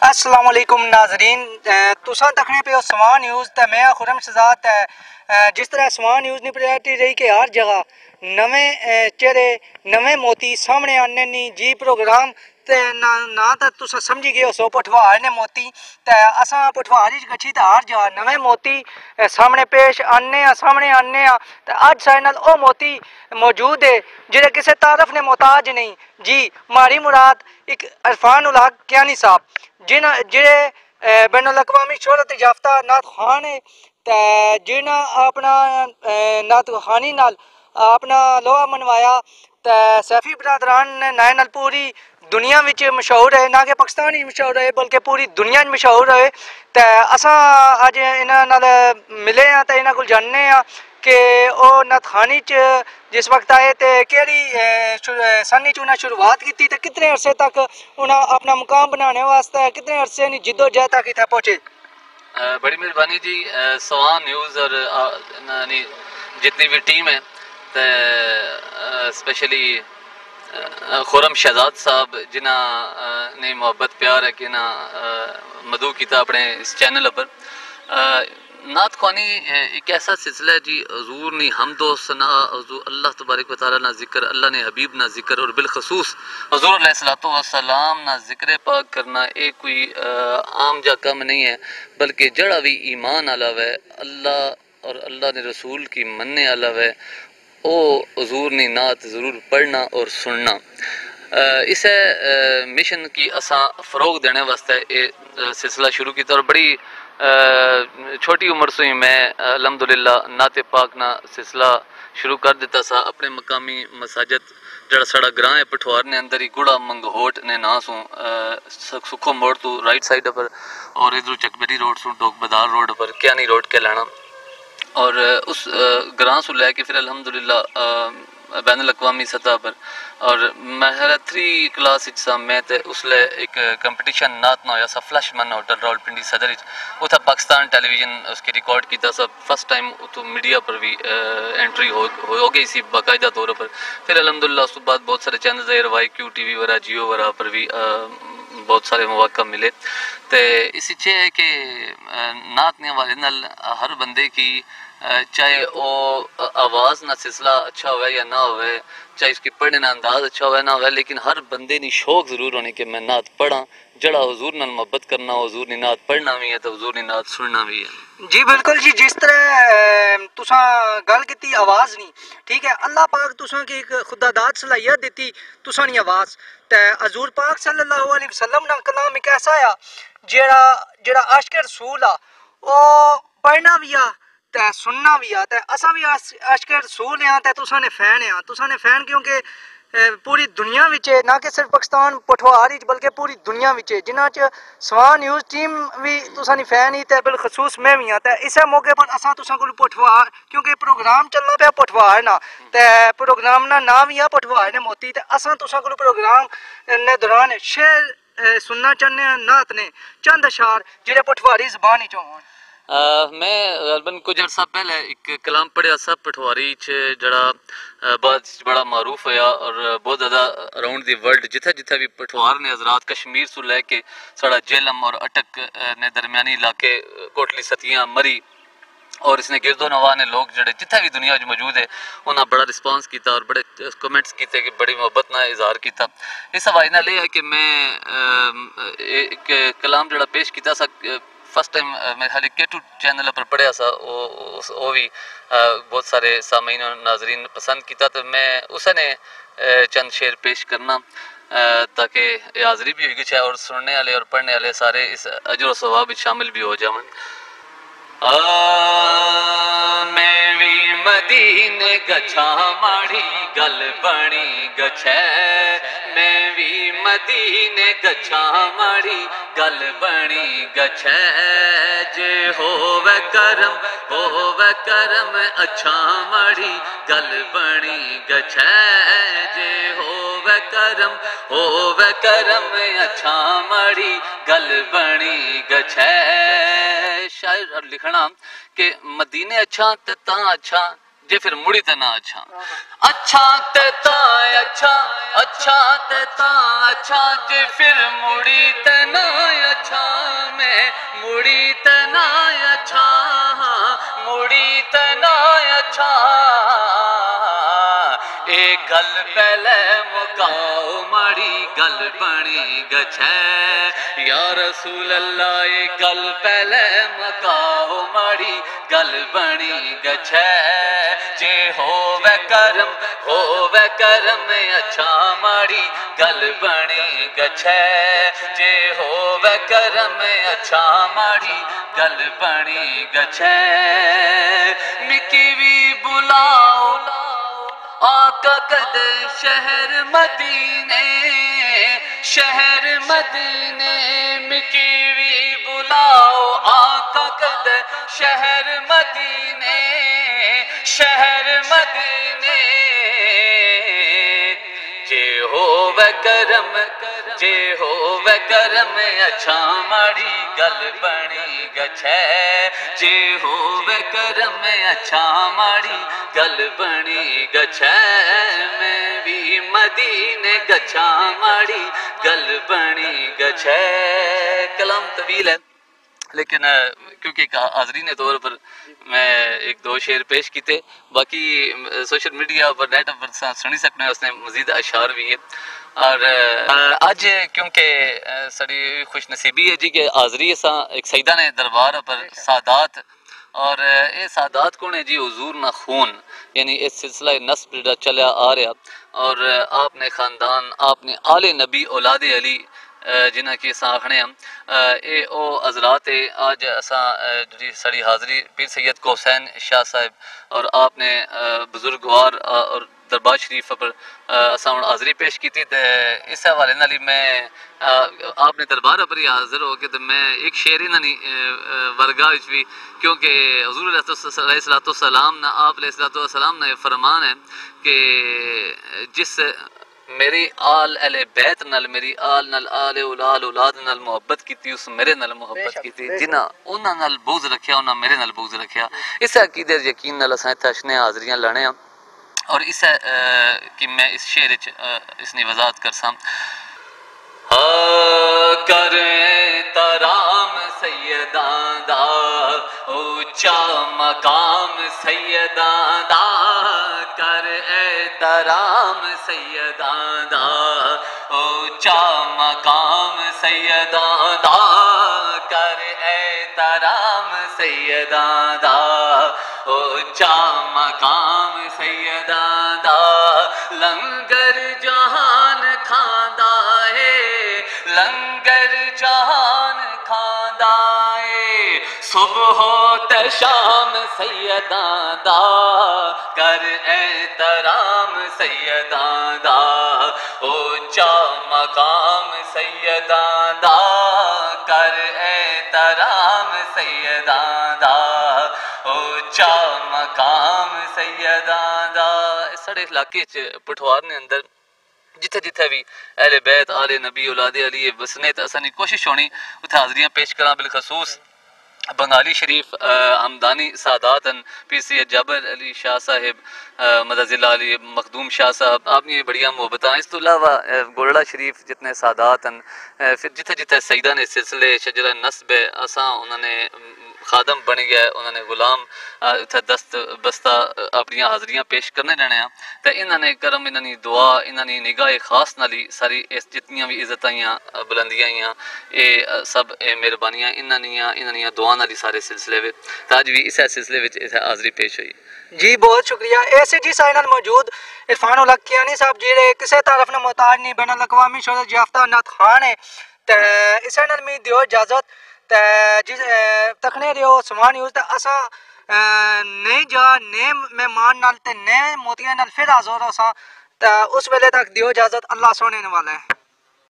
वालेकुम नाजरीन। तुसा तकने पे समान न्यूज़ तो मैं खुरम शहजाद है जिस तरह समान न्यूज़ नहीं प्रयारिटी रही कि हर जगह नवे चेहरे नवे मोती सामने आने नी, जी प्रोग्राम ते ना ना ते तुस समझी गए सो पठवार ने मोती। ते असां पठवार च गच्छी ते हर जगह नਵੇਂ मोती सामने पेश आने सामने आने ते अज साढ़े नाल ओह मोती मौजूद है जेह्ड़े किसे तारफ ने मोहताज नहीं जी, मारी मुराद एक अरफान उल हक क्यानी साहब, जिन्ह, जेह्ड़े बैन अवी शोहरत याफ्ता नात खान है ते जिन्हें अपना नात खानी नाल अपना लोहा मनवाया, ते सैफी बरादरान ने नाए दुनिया विच मशहूर है, ना कि पाकिस्तान ही मशहूर है, बल्कि पूरी दुनिया मशहूर है। ते असां अज इन्हां मिले हैं ते इन्हां कोल जानने कि ओह् नथखानी च जिस वक्त आए तो केड़ी सनी च उन्हें शुरुआत की तो कितने अरसे तक उन्हें अपना मुकाम बनाने वास्ते, कितने अरसे नी जिद्दोजहद तक इतना पहुँचे? बड़ी मेहरबानी जी। सवान न्यूज़ और जितनी भी टीम है स्पेशली खुरम शहजाद साहब, जिन्हें ने मोहब्बत प्यार है कि ना मधु किया अपने इस चैनल पर नात खानी एक ऐसा सिलसिला है जी, हजूर ने हम दो सना अल्लाह तबारक वाली ना ज़िक्र, अल्लाह ने हबीब ना ज़िक्र, और बिलखसूस हजूर सलाम ना ज़िक्र पाक करना एक कोई आम जा कम नहीं है, बल्कि जड़ा भी ईमान अलाव है, अल्लाह और अल्लाह ने रसूल की मनने अलाव है ओ हजूर ने नात ज़रूर पढ़ना और सुनना। इस मिशन की असा फ़रोग देने वास्ते सिलसिला शुरू किया और बड़ी छोटी उम्र से ही मैं अलहमदुल्ला नाते पाक ना सिलसिला शुरू कर दिता सा। अपने मकामी मसाजद जड़ा साड़ा ग्रां है, पठवार ने अंदर ही गुड़ा मंगहोट ने ना सू सुखो मोड़ तू राइट साइड पर और इधर चकबेरी रोड सू डोक बदार रोड पर क्यानी रोड के लाना और उस ग्रां सु लैके फिर अलहमदुल्ला बैन अवी सतह पर। और मैं थ्री क्लास मैं तो उसले एक कंपटीशन नात ना होया फ्लश मन होटल, रावलपिंडी सदर उतना पाकिस्तान टेलीविज़न उसकी रिकॉर्ड किया सा। फ़र्स्ट टाइम तो मीडिया पर भी एंट्री हो हो गई सी बाकायदा तौर पर फिर अलहमदुल्ला उस बाद बहुत सारे चैनल है वाई क्यू टी वी वरा जियो वरा पर भी बहुत सारे मौका मिले। तो इस है कि नात ने वाले नल हर बंदे की चाहे वो आवाज़ ना सिलसिला अच्छा हो या ना हो चाहे इसकी पढ़ने का अंदाज अच्छा हो ना हो लेकिन हर बंदे की शौक ज़रूर होने कि मैं नात पढ़ा। जड़ा हजूर नाल मोहब्बत करना, हजूर ने नात पढ़ना भी है तो हजूर ने नात सुनना भी है जी, बिल्कुल जी, जिस तरह तुसा गल की आवाज़ नहीं ठीक है अल्लाह पाक तुसा की एक खुदादात सलाहियत दी तुसा नी आवाज़। ते हजूर पाक सल्लल्लाहु अलैहि वसल्लम ना कलाम एक ऐसा आ जेड़ा जेड़ा आशिक रसूल आ पढ़ना भी आ ते सुनना भी आ ते असा भी आशिक रसूल आ ते तुसा ने फ़ैन आ तुसा ने फ़ैन क्योंकि पूरी दुनिया विच ना कि सिर्फ़ पाकिस्तान पठवार बल्कि पूरी दुनिया विच जिन्हां च सवान न्यूज़ टीम भी तुसा नी फ़ैन ही बिलखसूस मैं भी हाँ। ते इस मौके पर असा तुसा कोल पठवार क्योंकि प्रोग्राम चलना पे पठवार ना ते प्रोग्राम ना नाम ही है पठवार ने मोती। ते असा तुसा कोल प्रोग्राम ने दौरान शेर सुनना चाहने नात ने चंद अशार, जेह्ड़े पठवारी जबान होन। मैं गलबन कुछ अर्सा पहले एक कलाम पढ़िया सा, पठवारी च जड़ा बाद बड़ा मारूफ होया और बहुत ज़्यादा अराउंड दी वर्ल्ड जिथे जिथे भी पठवार ने हजरात कश्मीर से लैके साड़ा जेलम और अटक ने दरमियानी इलाके कोटली सतियाँ मरी और इसने गिरदो नवा ने लोग जड़े जिथे भी दुनिया मौजूद है, उन्हें बड़ा रिस्पॉन्स किया और बड़े कमेंट्स किए कि बड़ी मुहब्बत ना इजहार किया इस हवाले नाल है कि मैं एक कलाम जड़ा पेश किया फ़र्स्ट टाइम मैं खाली के टू चैनल पर पढ़िया सा वो भी बहुत सारे सामीन और नाजरीन पसंद किया तो मैं उसने चंद शेर पेश करना ताकि हाजरी भी होगी चाहे और सुनने वाले और पढ़ने वाले सारे इस अजर स्वभाव शामिल भी हो जाए। मैं भी मदीने गछा माड़ी गल बनी गछै। मदीने माड़ी गल बनी गछै जे होवे करम होवे करम माड़ी गल बनी गछै जे होवे करम होवे करम माड़ी गल बनी गछै शायर, लिखना कि मदीने अच्छा ता अच्छा। जे फिर मुड़ी ते ना अच्छा। अच्छा ते ता अच्छा अच्छा ते ता अच्छा जे फिर मुड़ी ते ना अच्छा। मुड़ी तना अच्छा मुड़ी तना अच्छा। गल पहले मुकाओ, माड़ी गल बनी गछै। या रसूल अल्लाह ए गल पहले मुकाओ, माड़ी गल बनी गछ। जे हो वे करम हो वे करम अच्छा माड़ी गल बनी गछै। जे हो वे करम अच्छा माड़ी गल बनी गछै। मिकी भी बुलाओ आका कद शहर मदीने शहर मदीने मिकी भी बुलाओ आका कद शहर मदीने शहर मदीने, जे हो व करम जे हो व करम अच्छा माड़ी गल बनी गछे। जे हो व करम अच्छा माड़ी गल बनी गछे। मैं भी मदीने गछा माड़ी गल बनी गछे। कलम तवील है। लेकिन क्योंकि एक हाजरीन तौर पर मैं एक दो शेर पेश किए बाकी सोशल मीडिया पर नेट पर सुनी सकते हैं, उसने मजीद अशार भी है। और अज क्योंकि साड़ी खुश नसीबी है जी कि हाजरी असा एक सईदा ने दरबार पर सादात। और ये सादात कौन है जी? हजूर ना खून। यानी इस सिलसिला नस्ब जो चलिया आ रहा। और आपने ख़ानदान, आपने आले नबी औलाद अली जिन्हें कि अस आखने ये हजरात अज असा जी साड़ी हाज़री पीर सैयद कोसैन शाह साहब और आपने बुजुर्गवार और दरबार शरीफ पर असा हूँ हाज़री पेश की इस हवाले नाल मैं आपने दरबार पर ही हाजिर हो के तो मैं एक शेर इन्होंने वर्गा भी क्योंकि हजूर सलाम ना आप सलाम ना फरमान है कि जिस मेरी आल अले बैत नल मेरी आल नल आले उलाल उलाद नल मोहब्बत की उस मेरे नल मोहब्बत की जिन्हें उन्होंने नल बोझ रखा उन्हें मेरे नल बोझ रखा इस अकीदे यकीन नल असा इतने अशने हाजरियाँ लाने और इस कि मैं इस शेर इसकी वजाहत कर सा करे तराम सैयदा ऊँचा मकाम सैयदा कर ए तराम सैयदा ऊँचा मकाम सैयदा कर ए तराम सैयदा ऊँचा मकाम सैयदा लंगर जहान खांदा है, लंगर जहान सुबह ते शाम सैयदा दा, कर एतराम सैयदा दा ऊँचा मकाम सैयदा दा, कर एतराम सैयदा दा ऊँचा मकाम सैयदा दा। साढ़े इलाके च, पठवार ने अंदर जिथे जिथे भी अहले बैत, आले नबी, औलादे, अली बसने तो असानी कोशिश होनी, उत्थे हाजरियाँ पेश करा, बिलखसूस बंगाली शरीफ आमदानी सादातन, पी सी जाबर अली शाह साहिब मदजिला अली मखदूम शाह साहब आप ये बढ़िया मोहब्बत इस तो अलावा गोलड़ा शरीफ जितने सादातन फिर जिथे जिथे सईदा ने सिलसिले, शजरा नस्ब असा उन्होंने खादम बन गया है, उन्होंने गुलाम इतना दस्त, बस्ता अपन हाजरियाँ पेश करने रहने तो इन्होंने करम इन्होंने दुआ इन्होंने निगाह खास नाली सारी इस जितनी भी इज़्ज़त आइया, बुलंदियाँ आइया ये सब मेहरबानियाँ इन्होंने इन्होंने दुआ नाली सारे सिलसिले में तो अज भी इस सिलसिले में इतना हाजरी पेश हुई। जी, बहुत शुक्रिया। ऐसे जी साइन मौजूद, इरफान उलग कियानी साहब जेड़े किसी तरफ़ ने मोहताज नहीं बैन अवी शोहरत याफ्ता नाथ खान है तो इस में दियो इजाज़त। ते जिस समान यूज़ ते असा नई जा, नए मेहमान नाल नए मोतियाँ फिर हाजिर हो ते उस वेले तक दियो इजाज़त। अल्लाह सोने वाला